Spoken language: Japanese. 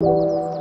you